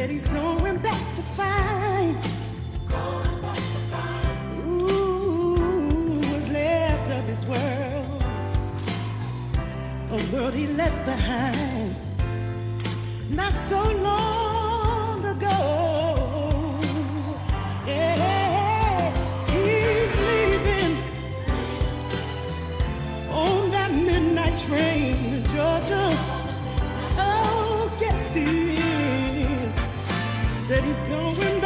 Said he's going back to find. Ooh, what's left of his world. A world he left behind not so long Said he's going